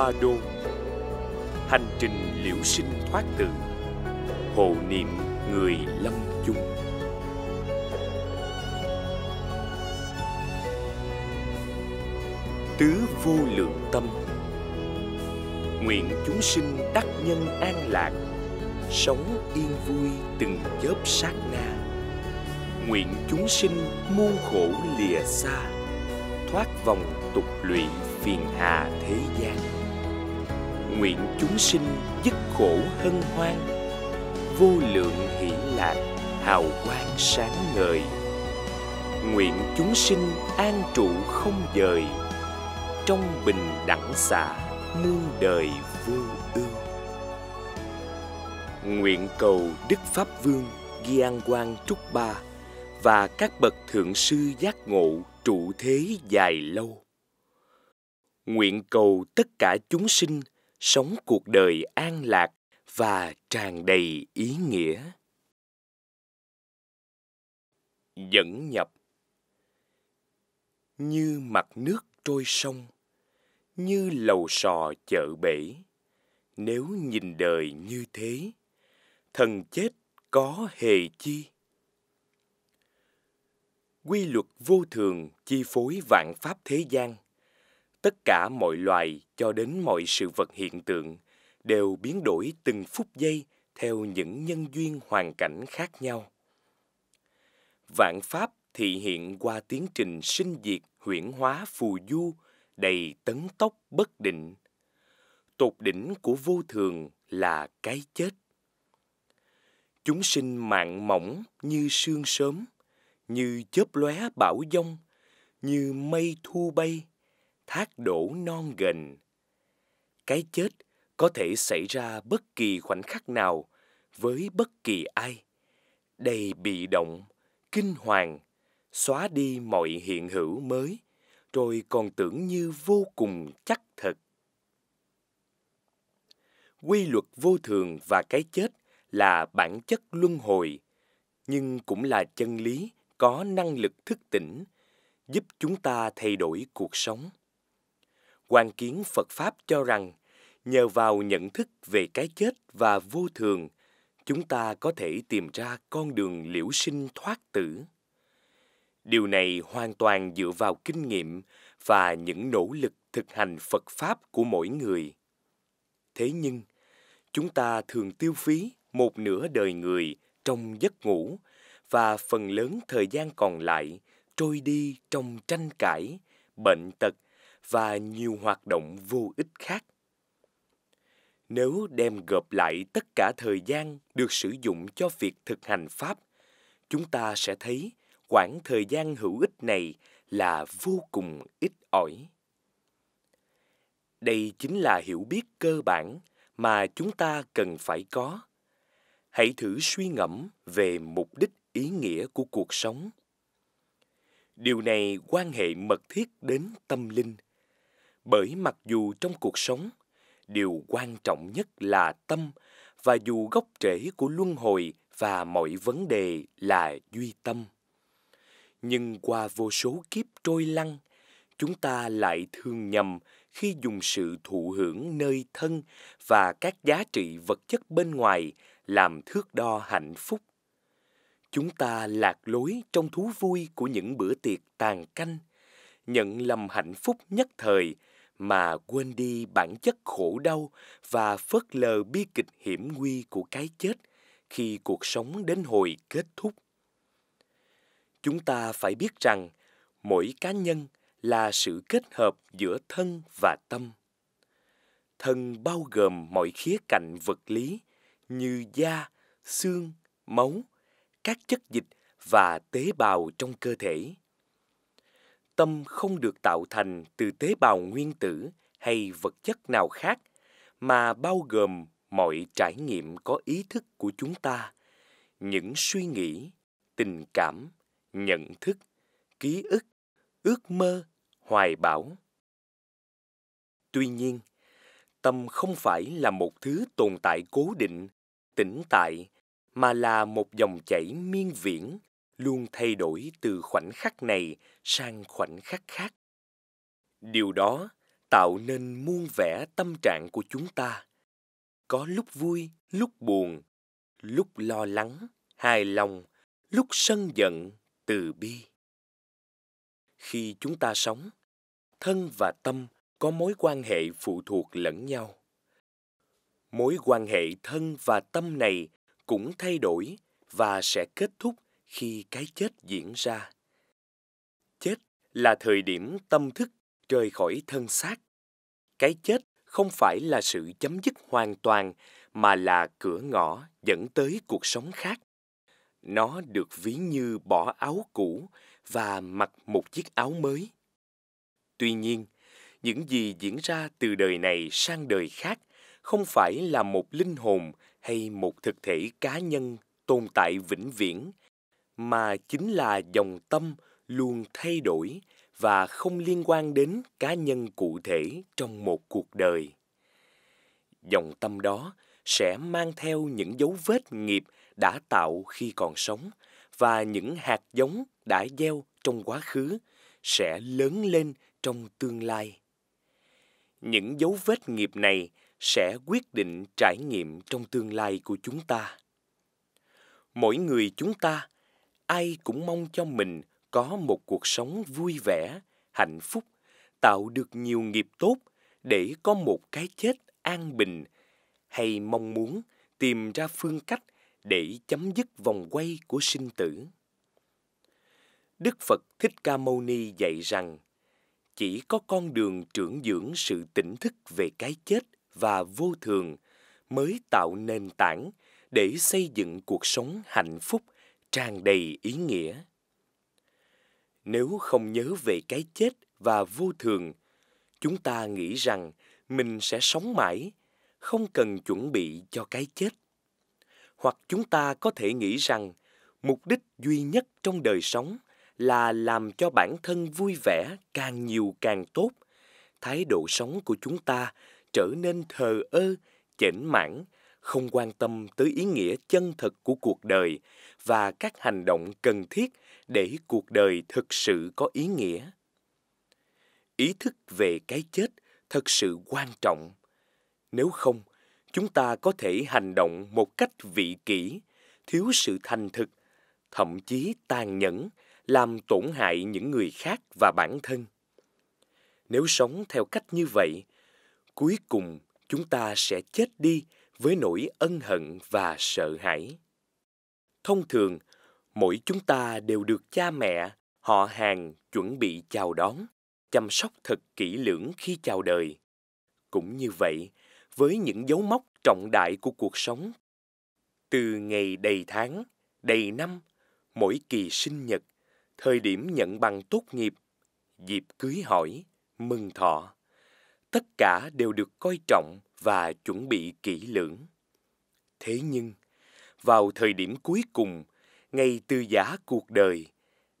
Ba Đô. Hành trình liễu sinh thoát tử Hộ niệm người lâm chung. Tứ vô lượng tâm, Nguyện chúng sinh đắc nhân an lạc, Sống yên vui từng chớp sát na. Nguyện chúng sinh muôn khổ lìa xa, Thoát vòng tục lụy phiền hà thế gian nguyện chúng sinh dứt khổ hân hoan. Vô lượng hỷ lạc, hào quang sáng ngời. Nguyện chúng sinh an trụ không dời, trong bình đẳng xả muôn đời vô ưu. Nguyện cầu đức pháp vương gian quang trúc ba và các bậc thượng sư giác ngộ trụ thế dài lâu. Nguyện cầu tất cả chúng sinh sống cuộc đời an lạc và tràn đầy ý nghĩa. Dẫn nhập. Như mặt nước trôi sông, như lầu sò chợ bể, nếu nhìn đời như thế, thần chết có hề chi? Quy luật vô thường chi phối vạn pháp thế gian tất cả mọi loài cho đến mọi sự vật hiện tượng đều biến đổi từng phút giây theo những nhân duyên hoàn cảnh khác nhau. Vạn pháp thị hiện qua tiến trình sinh diệt huyển hóa phù du đầy tấn tốc bất định. Tột đỉnh của vô thường là cái chết. Chúng sinh mạng mỏng như sương sớm như chớp lóe bão dông, như mây thu bay thác đổ non gần. Cái chết có thể xảy ra bất kỳ khoảnh khắc nào với bất kỳ ai. Đầy bị động, kinh hoàng, xóa đi mọi hiện hữu mới, rồi còn tưởng như vô cùng chắc thật. Quy luật vô thường và cái chết là bản chất luân hồi, nhưng cũng là chân lý có năng lực thức tỉnh, giúp chúng ta thay đổi cuộc sống quan kiến Phật Pháp cho rằng nhờ vào nhận thức về cái chết và vô thường, chúng ta có thể tìm ra con đường liễu sinh thoát tử. Điều này hoàn toàn dựa vào kinh nghiệm và những nỗ lực thực hành Phật Pháp của mỗi người. Thế nhưng, chúng ta thường tiêu phí một nửa đời người trong giấc ngủ và phần lớn thời gian còn lại trôi đi trong tranh cãi, bệnh tật và nhiều hoạt động vô ích khác. Nếu đem gộp lại tất cả thời gian được sử dụng cho việc thực hành Pháp, chúng ta sẽ thấy quãng thời gian hữu ích này là vô cùng ít ỏi. Đây chính là hiểu biết cơ bản mà chúng ta cần phải có. Hãy thử suy ngẫm về mục đích ý nghĩa của cuộc sống. Điều này quan hệ mật thiết đến tâm linh – bởi mặc dù trong cuộc sống, điều quan trọng nhất là tâm và dù gốc rễ của luân hồi và mọi vấn đề là duy tâm. Nhưng qua vô số kiếp trôi lăn, chúng ta lại thường nhầm khi dùng sự thụ hưởng nơi thân và các giá trị vật chất bên ngoài làm thước đo hạnh phúc. Chúng ta lạc lối trong thú vui của những bữa tiệc tàn canh, nhận lầm hạnh phúc nhất thời mà quên đi bản chất khổ đau và phớt lờ bi kịch hiểm nguy của cái chết khi cuộc sống đến hồi kết thúc. Chúng ta phải biết rằng mỗi cá nhân là sự kết hợp giữa thân và tâm. Thân bao gồm mọi khía cạnh vật lý như da, xương, máu, các chất dịch và tế bào trong cơ thể tâm không được tạo thành từ tế bào nguyên tử hay vật chất nào khác, mà bao gồm mọi trải nghiệm có ý thức của chúng ta. Những suy nghĩ, tình cảm, nhận thức, ký ức, ước mơ, hoài bão. Tuy nhiên, tâm không phải là một thứ tồn tại cố định, tĩnh tại, mà là một dòng chảy miên viễn luôn thay đổi từ khoảnh khắc này sang khoảnh khắc khác. Điều đó tạo nên muôn vẻ tâm trạng của chúng ta. Có lúc vui, lúc buồn, lúc lo lắng, hài lòng, lúc sân giận, từ bi. Khi chúng ta sống, thân và tâm có mối quan hệ phụ thuộc lẫn nhau. Mối quan hệ thân và tâm này cũng thay đổi và sẽ kết thúc khi cái chết diễn ra. Chết là thời điểm tâm thức rời khỏi thân xác. Cái chết không phải là sự chấm dứt hoàn toàn, mà là cửa ngõ dẫn tới cuộc sống khác. Nó được ví như bỏ áo cũ và mặc một chiếc áo mới. Tuy nhiên, những gì diễn ra từ đời này sang đời khác không phải là một linh hồn hay một thực thể cá nhân tồn tại vĩnh viễn mà chính là dòng tâm luôn thay đổi và không liên quan đến cá nhân cụ thể trong một cuộc đời. Dòng tâm đó sẽ mang theo những dấu vết nghiệp đã tạo khi còn sống và những hạt giống đã gieo trong quá khứ sẽ lớn lên trong tương lai. Những dấu vết nghiệp này sẽ quyết định trải nghiệm trong tương lai của chúng ta. Mỗi người chúng ta ai cũng mong cho mình có một cuộc sống vui vẻ, hạnh phúc, tạo được nhiều nghiệp tốt để có một cái chết an bình. Hay mong muốn tìm ra phương cách để chấm dứt vòng quay của sinh tử. Đức phật thích ca mâu ni dạy rằng, chỉ có con đường trưởng dưỡng sự tỉnh thức về cái chết và vô thường mới tạo nền tảng để xây dựng cuộc sống hạnh phúc tràn đầy ý nghĩa. Nếu không nhớ về cái chết và vô thường, chúng ta nghĩ rằng mình sẽ sống mãi, không cần chuẩn bị cho cái chết. Hoặc chúng ta có thể nghĩ rằng mục đích duy nhất trong đời sống là làm cho bản thân vui vẻ càng nhiều càng tốt. Thái độ sống của chúng ta trở nên thờ ơ, chểnh mãn không quan tâm tới ý nghĩa chân thực của cuộc đời và các hành động cần thiết để cuộc đời thực sự có ý nghĩa. Ý thức về cái chết thật sự quan trọng. Nếu không, chúng ta có thể hành động một cách vị kỷ, thiếu sự thành thực, thậm chí tàn nhẫn, làm tổn hại những người khác và bản thân. Nếu sống theo cách như vậy, cuối cùng chúng ta sẽ chết đi với nỗi ân hận và sợ hãi. Thông thường, mỗi chúng ta đều được cha mẹ, họ hàng chuẩn bị chào đón, chăm sóc thật kỹ lưỡng khi chào đời. Cũng như vậy, với những dấu mốc trọng đại của cuộc sống, từ ngày đầy tháng, đầy năm, mỗi kỳ sinh nhật, thời điểm nhận bằng tốt nghiệp, dịp cưới hỏi, mừng thọ tất cả đều được coi trọng và chuẩn bị kỹ lưỡng. Thế nhưng, vào thời điểm cuối cùng, ngay từ giả cuộc đời,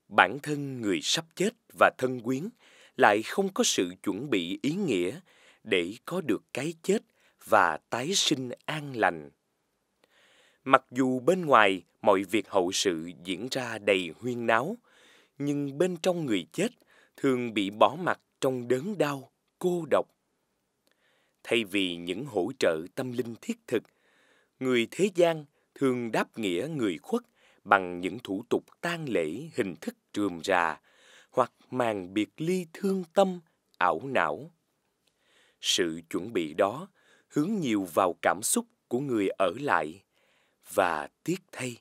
bản thân người sắp chết và thân quyến lại không có sự chuẩn bị ý nghĩa để có được cái chết và tái sinh an lành. Mặc dù bên ngoài mọi việc hậu sự diễn ra đầy huyên náo, nhưng bên trong người chết thường bị bỏ mặc trong đớn đau, cô độc thay vì những hỗ trợ tâm linh thiết thực. Người thế gian thường đáp nghĩa người khuất bằng những thủ tục tang lễ, hình thức rườm rà hoặc màn biệt ly thương tâm, ảo não. Sự chuẩn bị đó hướng nhiều vào cảm xúc của người ở lại và tiếc thay,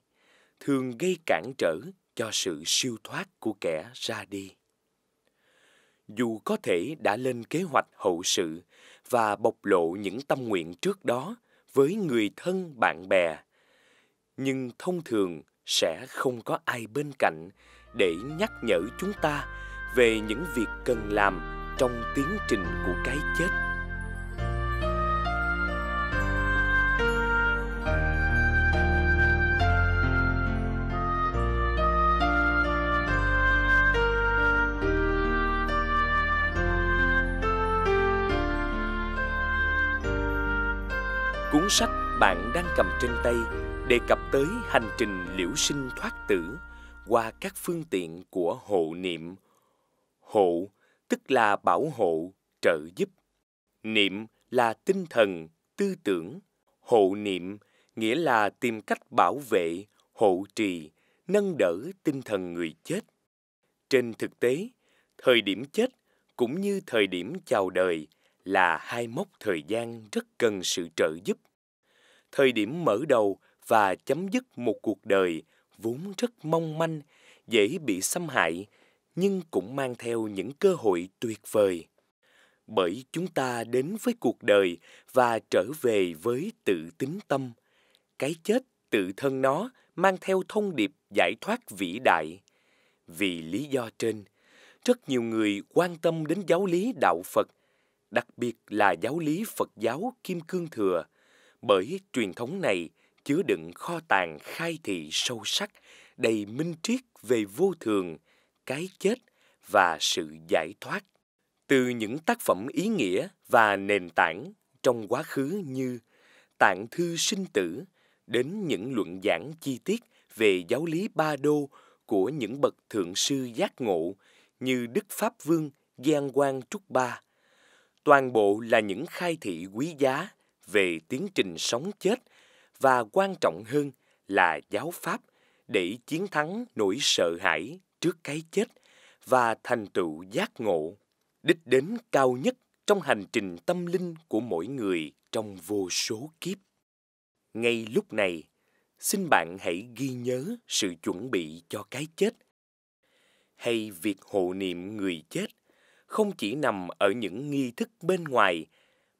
thường gây cản trở cho sự siêu thoát của kẻ ra đi. Dù có thể đã lên kế hoạch hậu sự và bộc lộ những tâm nguyện trước đó với người thân, bạn bè. Nhưng thông thường sẽ không có ai bên cạnh để nhắc nhở chúng ta về những việc cần làm trong tiến trình của cái chết. Cuốn sách bạn đang cầm trên tay đề cập tới hành trình liễu sinh thoát tử qua các phương tiện của hộ niệm hộ tức là bảo hộ trợ giúp Niệm là tinh thần, tư tưởng. Hộ niệm nghĩa là tìm cách bảo vệ, hộ trì, nâng đỡ tinh thần người chết. Trên thực tế, thời điểm chết cũng như thời điểm chào đời là hai mốc thời gian rất cần sự trợ giúp. Thời điểm mở đầu và chấm dứt một cuộc đời vốn rất mong manh, dễ bị xâm hại, nhưng cũng mang theo những cơ hội tuyệt vời. Bởi chúng ta đến với cuộc đời và trở về với tự tính tâm. Cái chết tự thân nó mang theo thông điệp giải thoát vĩ đại. Vì lý do trên, rất nhiều người quan tâm đến giáo lý đạo Phật, đặc biệt là giáo lý Phật giáo Kim Cương Thừa, bởi truyền thống này chứa đựng kho tàng khai thị sâu sắc, đầy minh triết về vô thường, cái chết và sự giải thoát. Từ những tác phẩm ý nghĩa và nền tảng trong quá khứ như Tạng thư sinh tử đến những luận giảng chi tiết về giáo lý ba đô của những bậc thượng sư giác ngộ như Đức Pháp Vương Giang Quang Trúc Ba. Toàn bộ là những khai thị quý giá về tiến trình sống chết và quan trọng hơn là giáo pháp để chiến thắng nỗi sợ hãi trước cái chết và thành tựu giác ngộ, đích đến cao nhất trong hành trình tâm linh của mỗi người trong vô số kiếp. Ngay lúc này, xin bạn hãy ghi nhớ sự chuẩn bị cho cái chết. Hay việc hộ niệm người chết không chỉ nằm ở những nghi thức bên ngoài,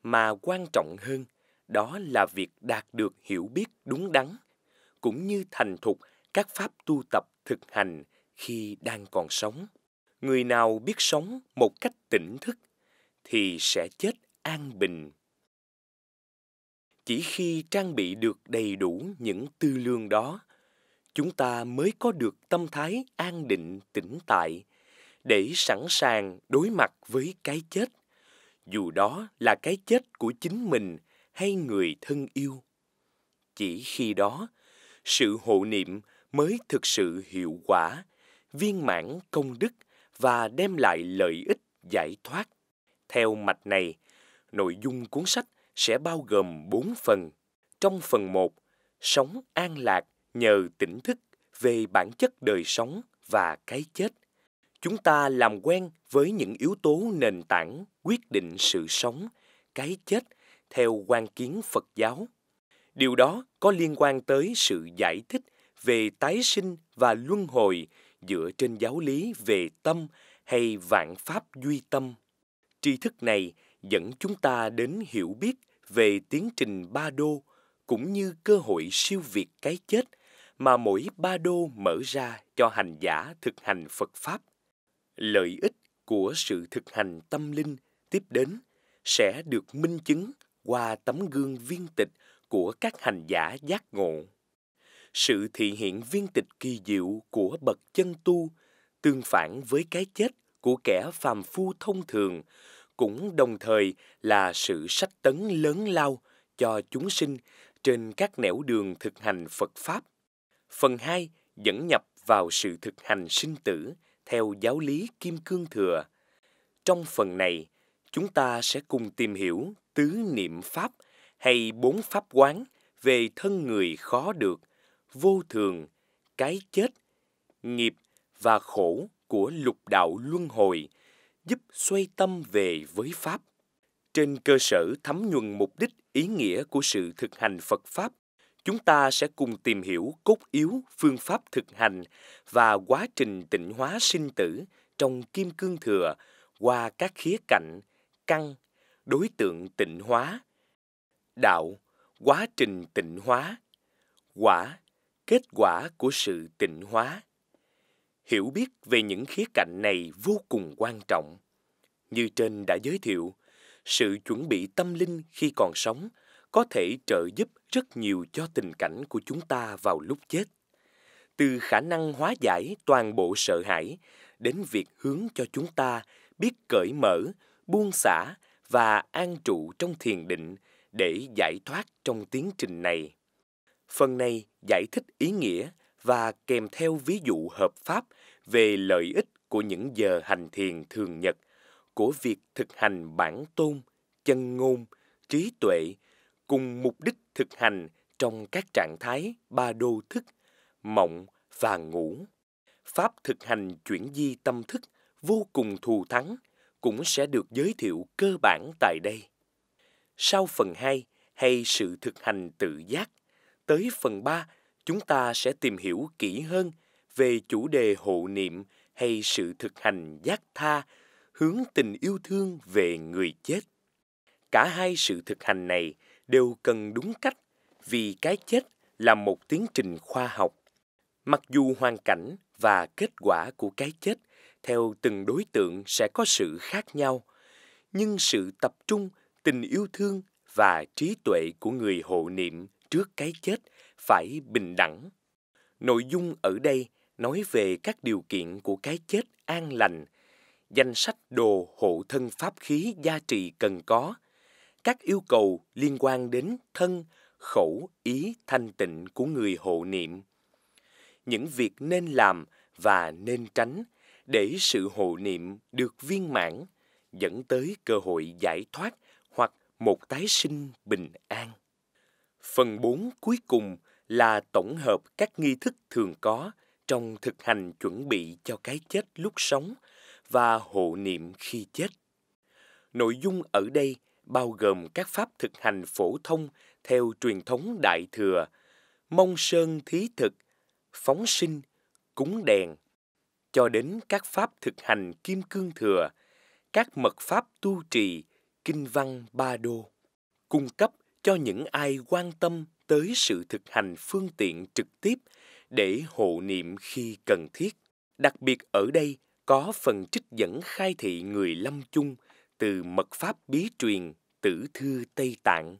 mà quan trọng hơn đó là việc đạt được hiểu biết đúng đắn, cũng như thành thục các pháp tu tập thực hành khi đang còn sống. Người nào biết sống một cách tỉnh thức thì sẽ chết an bình chỉ khi trang bị được đầy đủ những tư lương đó chúng ta mới có được tâm thái an định tĩnh tại để sẵn sàng đối mặt với cái chết dù đó là cái chết của chính mình hay người thân yêu chỉ khi đó sự hộ niệm mới thực sự hiệu quả viên mãn công đức và đem lại lợi ích giải thoát theo mạch này nội dung cuốn sách sẽ bao gồm bốn phần. Trong phần một, sống an lạc nhờ tỉnh thức về bản chất đời sống và cái chết. Chúng ta làm quen với những yếu tố nền tảng quyết định sự sống, cái chết theo quan kiến Phật giáo. Điều đó có liên quan tới sự giải thích về tái sinh và luân hồi dựa trên giáo lý về tâm hay vạn pháp duy tâm. Tri thức này dẫn chúng ta đến hiểu biết về tiến trình ba đô cũng như cơ hội siêu việt cái chết mà mỗi ba đô mở ra cho hành giả thực hành Phật Pháp. Lợi ích của sự thực hành tâm linh tiếp đến sẽ được minh chứng qua tấm gương viên tịch của các hành giả giác ngộ. Sự thị hiện viên tịch kỳ diệu của bậc chân tu tương phản với cái chết của kẻ phàm phu thông thường cũng đồng thời là sự sách tấn lớn lao cho chúng sinh trên các nẻo đường thực hành Phật Pháp. Phần 2 dẫn nhập vào sự thực hành sinh tử theo giáo lý Kim Cương Thừa. Trong phần này, chúng ta sẽ cùng tìm hiểu tứ niệm Pháp hay bốn Pháp quán về thân người khó được, vô thường, cái chết, nghiệp và khổ của lục đạo luân hồi giúp xoay tâm về với Pháp. Trên cơ sở thấm nhuần mục đích ý nghĩa của sự thực hành Phật Pháp, chúng ta sẽ cùng tìm hiểu cốt yếu phương pháp thực hành và quá trình tịnh hóa sinh tử trong Kim Cương Thừa qua các khía cạnh căn, đối tượng tịnh hóa, đạo, quá trình tịnh hóa, quả, kết quả của sự tịnh hóa. Hiểu biết về những khía cạnh này vô cùng quan trọng. Như trên đã giới thiệu sự chuẩn bị tâm linh khi còn sống có thể trợ giúp rất nhiều cho tình cảnh của chúng ta vào lúc chết. Từ khả năng hóa giải toàn bộ sợ hãi đến việc hướng cho chúng ta biết cởi mở buông xả và an trụ trong thiền định để giải thoát trong tiến trình này phần này giải thích ý nghĩa và kèm theo ví dụ hợp pháp về lợi ích của những giờ hành thiền thường nhật, của việc thực hành bản tôn, chân ngôn, trí tuệ cùng mục đích thực hành trong các trạng thái ba đô thức, mộng và ngủ. Pháp thực hành chuyển di tâm thức vô cùng thù thắng cũng sẽ được giới thiệu cơ bản tại đây. Sau phần 2 hay sự thực hành tự giác, tới phần 3 chúng ta sẽ tìm hiểu kỹ hơn về chủ đề hộ niệm hay sự thực hành giác tha hướng tình yêu thương về người chết. Cả hai sự thực hành này đều cần đúng cách vì cái chết là một tiến trình khoa học. Mặc dù hoàn cảnh và kết quả của cái chết theo từng đối tượng sẽ có sự khác nhau, nhưng sự tập trung, tình yêu thương và trí tuệ của người hộ niệm trước cái chết phải bình đẳng. Nội dung ở đây nói về các điều kiện của cái chết an lành, danh sách đồ hộ thân pháp khí gia trì cần có, các yêu cầu liên quan đến thân, khẩu, ý thanh tịnh của người hộ niệm. Những việc nên làm và nên tránh để sự hộ niệm được viên mãn, dẫn tới cơ hội giải thoát hoặc một tái sinh bình an. Phần 4 cuối cùng là tổng hợp các nghi thức thường có trong thực hành chuẩn bị cho cái chết lúc sống và hộ niệm khi chết. Nội dung ở đây bao gồm các pháp thực hành phổ thông theo truyền thống đại thừa, mông sơn thí thực, phóng sinh, cúng đèn, cho đến các pháp thực hành kim cương thừa, các mật pháp tu trì, kinh văn ba đô, cung cấp cho những ai quan tâm tới sự thực hành phương tiện trực tiếp để hộ niệm khi cần thiết. Đặc biệt ở đây có phần trích dẫn khai thị người lâm chung từ mật pháp bí truyền tử thư Tây Tạng.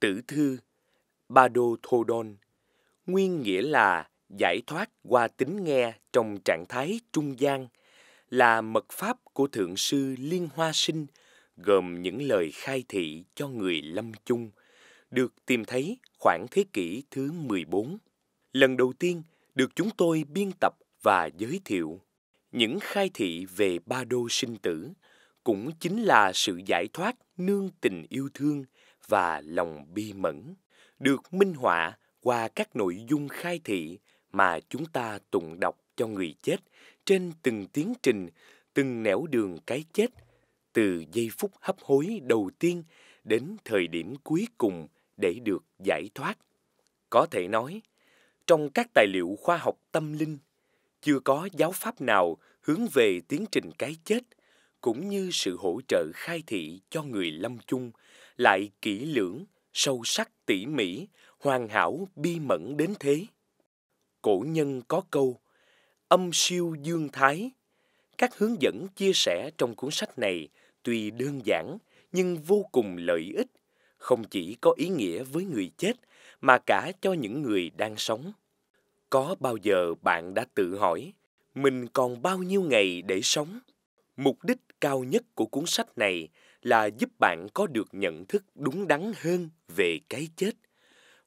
Tử thư Ba Đô Thô Đôn, nguyên nghĩa là giải thoát qua tính nghe trong trạng thái trung gian, là mật pháp của Thượng sư Liên Hoa Sinh, gồm những lời khai thị cho người lâm chung, được tìm thấy khoảng thế kỷ thứ 14. Lần đầu tiên được chúng tôi biên tập và giới thiệu. Những khai thị về ba đô sinh tử cũng chính là sự giải thoát nương tình yêu thương và lòng bi mẫn, được minh họa qua các nội dung khai thị mà chúng ta tụng đọc cho người chết trên từng tiến trình, từng nẻo đường cái chết, từ giây phút hấp hối đầu tiên đến thời điểm cuối cùng để được giải thoát. Có thể nói, trong các tài liệu khoa học tâm linh, chưa có giáo pháp nào hướng về tiến trình cái chết cũng như sự hỗ trợ khai thị cho người lâm chung lại kỹ lưỡng, sâu sắc tỉ mỉ, hoàn hảo bi mẫn đến thế. Cổ nhân có câu âm siêu dương thái. Các hướng dẫn chia sẻ trong cuốn sách này tuy đơn giản nhưng vô cùng lợi ích, không chỉ có ý nghĩa với người chết mà cả cho những người đang sống. Có bao giờ bạn đã tự hỏi, mình còn bao nhiêu ngày để sống? Mục đích cao nhất của cuốn sách này là giúp bạn có được nhận thức đúng đắn hơn về cái chết.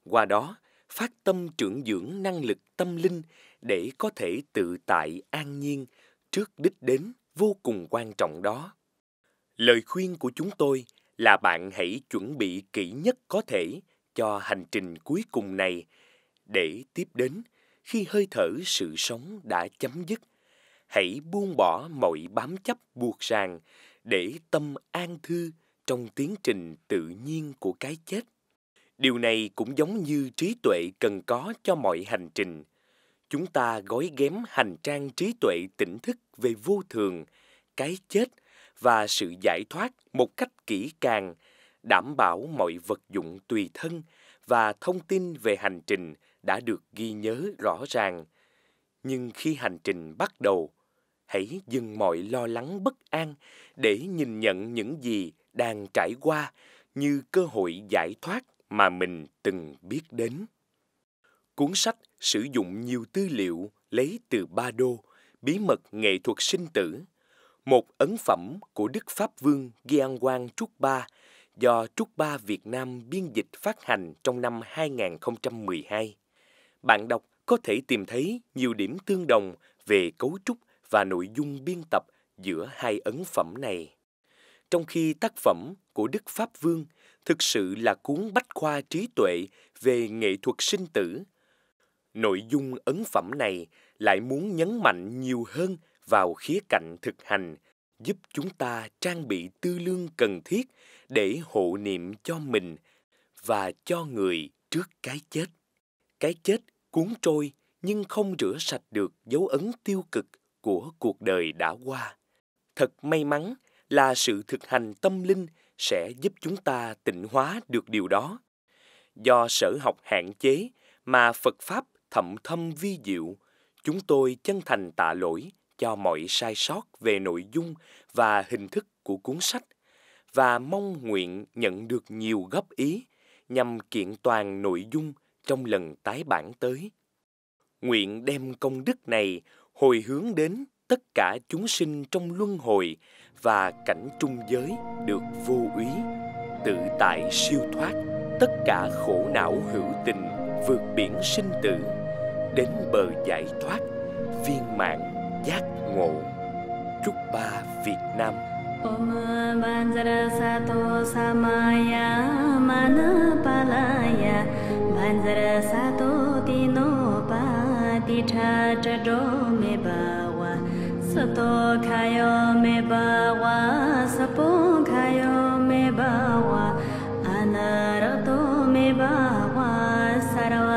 Qua đó, phát tâm trưởng dưỡng năng lực tâm linh để có thể tự tại an nhiên trước đích đến vô cùng quan trọng đó. Lời khuyên của chúng tôi là bạn hãy chuẩn bị kỹ nhất có thể cho hành trình cuối cùng này để tiếp đến khi hơi thở sự sống đã chấm dứt hãy buông bỏ mọi bám chấp buộc ràng để tâm an thư trong tiến trình tự nhiên của cái chết điều này cũng giống như trí tuệ cần có cho mọi hành trình. Chúng ta gói ghém hành trang trí tuệ tỉnh thức về vô thường, cái chết và sự giải thoát một cách kỹ càng, đảm bảo mọi vật dụng tùy thân và thông tin về hành trình đã được ghi nhớ rõ ràng. Nhưng khi hành trình bắt đầu, hãy dừng mọi lo lắng bất an để nhìn nhận những gì đang trải qua như cơ hội giải thoát mà mình từng biết đến. Cuốn sách sử dụng nhiều tư liệu lấy từ Ba Đô, bí mật nghệ thuật sinh tử, một ấn phẩm của Đức Pháp Vương Giang Quang Trúc Ba do Trúc Ba Việt Nam biên dịch phát hành trong năm 2012. Bạn đọc có thể tìm thấy nhiều điểm tương đồng về cấu trúc và nội dung biên tập giữa hai ấn phẩm này trong khi tác phẩm của Đức Pháp Vương thực sự là cuốn bách khoa trí tuệ về nghệ thuật sinh tử. Nội dung ấn phẩm này lại muốn nhấn mạnh nhiều hơn vào khía cạnh thực hành, giúp chúng ta trang bị tư lương cần thiết để hộ niệm cho mình và cho người trước cái chết. Cái chết cuốn trôi nhưng không rửa sạch được dấu ấn tiêu cực của cuộc đời đã qua. Thật may mắn là sự thực hành tâm linh sẽ giúp chúng ta tịnh hóa được điều đó. Do sở học hạn chế mà Phật Pháp thậm thâm vi diệu, chúng tôi chân thành tạ lỗi cho mọi sai sót về nội dung và hình thức của cuốn sách và mong nguyện nhận được nhiều góp ý nhằm kiện toàn nội dung trong lần tái bản tới. Nguyện đem công đức này hồi hướng đến tất cả chúng sinh trong luân hồi và cảnh trung giới được vô úy, tự tại siêu thoát. Tất cả khổ não hữu tình vượt biển sinh tử đến bờ giải thoát viên mãn giác ngộ. Chúc ba Việt Nam. Om Banjara Sato Samaya Manapalaya. Banjara Sato Tino Patitha Tado Me Bawa Sato kayo me bawa, sapo me bawa, anarato me bawa, sarwa.